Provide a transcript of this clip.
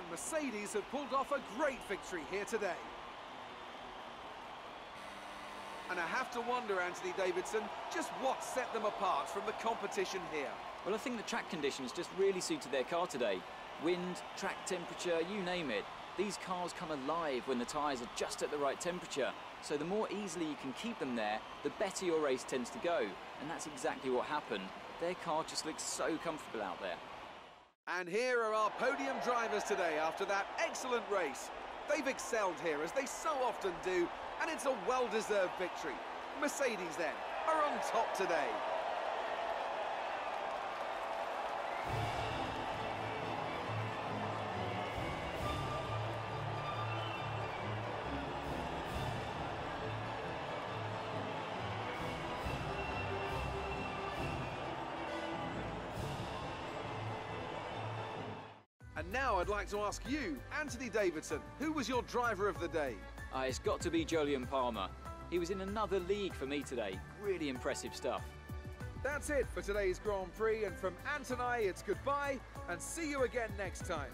and Mercedes have pulled off a great victory here today. And I have to wonder, Anthony Davidson, just what set them apart from the competition here. Well, I think the track conditions just really suited their car today. Wind, track temperature, you name it. These cars come alive when the tyres are just at the right temperature. So the more easily you can keep them there, the better your race tends to go. And that's exactly what happened. Their car just looks so comfortable out there. And here are our podium drivers today after that excellent race. They've excelled here, as they so often do, and it's a well-deserved victory. Mercedes, then, are on top today. And now I'd like to ask you, Anthony Davidson, who was your driver of the day? Uh, it's got to be Jolyon Palmer. He was in another league for me today. Really impressive stuff. That's it for today's Grand Prix, and from Ant and I, it's goodbye, and see you again next time.